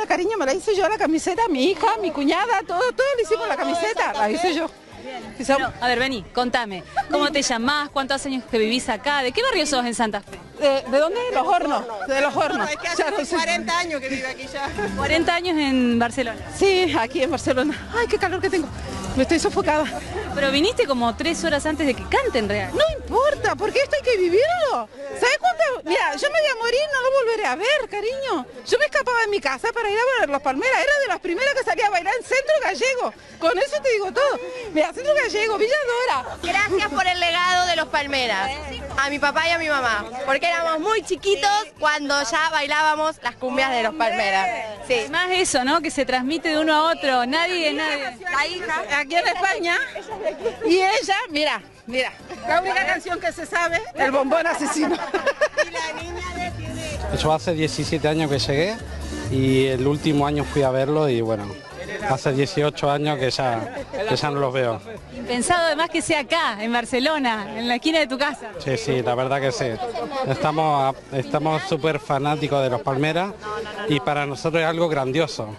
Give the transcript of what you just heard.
La cariño me la hice yo la camiseta, mi hija, mi cuñada, todo, todo le hicimos la camiseta, la hice yo. Bueno, a ver, vení, contame. ¿Cómo te llamás? ¿Cuántos años que vivís acá? ¿De qué barrio sos en Santa Fe? ¿De, de dónde? Los hornos, de los hornos. Es que Ya hace no sé. 40 años que vive aquí ya. 40 años en Barcelona. Sí, aquí en Barcelona. Ay, qué calor que tengo. Me estoy sofocada. Pero viniste como tres horas antes de que canten real. No importa, porque esto hay que vivirlo. ¿Sabes cuánto? Mira, yo me voy a morir, no lo volveré a ver, cariño. Yo me escapaba de mi casa para ir a ver los palmeras. Era de las primeras que salía a bailar en Centro Gallego. Con eso te digo todo. Mira, Centro Gallego, Villadora. Gracias por el legado de los Palmeras. A mi papá y a mi mamá. Porque éramos muy chiquitos cuando ya bailábamos las cumbias de los Palmeras. Sí. Además eso, ¿no? Que se transmite de uno a otro. Nadie, nadie. La hija, aquí en España. Y ella, mira, mira. La única canción que se sabe, el bombón asesino. Yo hace 17 años que llegué y el último año fui a verlo y bueno, hace 18 años que ya, que ya no los veo. Impensado además que sea acá, en Barcelona, en la esquina de tu casa. Sí, sí, la verdad que sí. Estamos estamos súper fanáticos de los Palmeras y para nosotros es algo grandioso.